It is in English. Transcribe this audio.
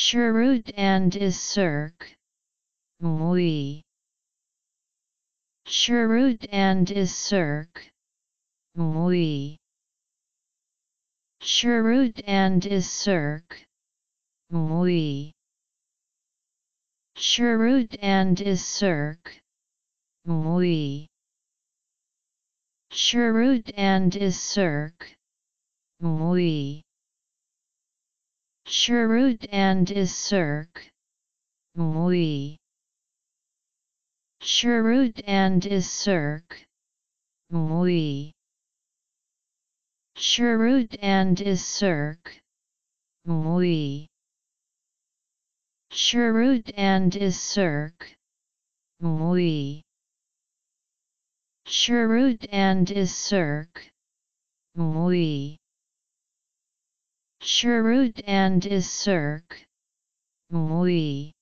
Chirrut and is circ. Mui. Chirrut and is circ. Mui. Chirrut and is circ. Mui. Chirrut and is circ. Mui. Chirrut and is circ. Mui. Chirrut and is circ. Mui. Chirrut and is circ. Mui. Chirrut and is circ. Mui. Chirrut and is circ. Mui. Chirrut and is circ. Mui. Chirrut and is circ. Mui.